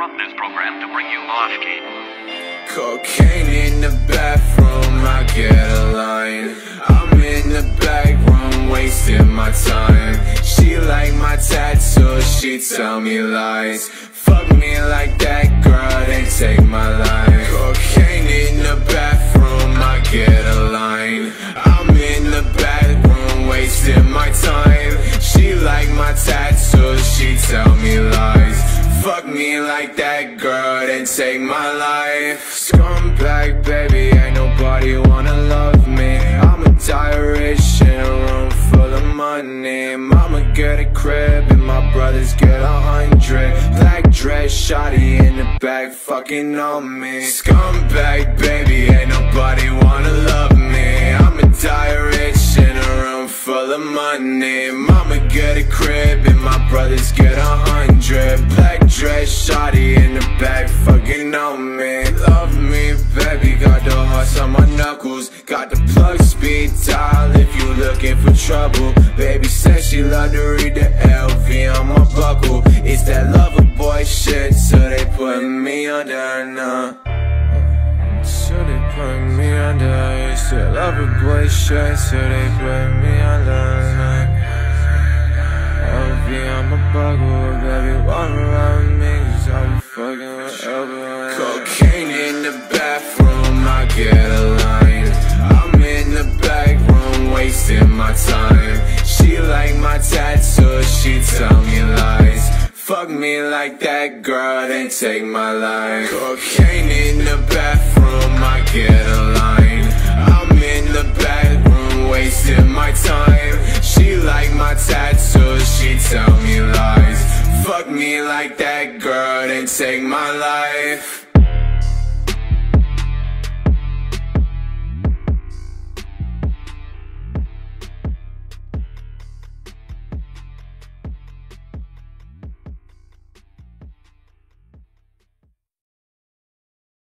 interrupt this program to bring you. Cocaine in the bathroom, I get a line. I'm in the back room, wasting my time. She like my tattoo, she tell me lies. Fuck me like that girl, then take my life. Cocaine in the bathroom, I get a line. I'm in the back room, wasting my time. She like my tattoo, she tell me like that girl, then take my life. Scumbag, baby, ain't nobody wanna love me. I'ma die rich in a room full of money. Mama get a crib and my brothers get a hundred. Black dress, shotty in the back, fucking on me. Scumbag, baby, ain't nobody wanna love me. A crib and my brothers get a hundred. Black dress, shotty in the back, fucking on me. Love me, baby, got the hearts on my knuckles. Got the plug speed dial if you looking for trouble. Baby said she love to read the LV on my buckle. It's that lover boy shit, so they put me under now. So they put me under It's that lover boy shit So they put me under LV my buckle Baby, around me. Cause I be fucking with everyone Cocaine in the bathroom I get a line. I'm in the back room Wasting my time. She like my tattoo She tell me lies. Fuck me like that girl, then take my life. Cocaine in the bathroom, like that girl, then take my life.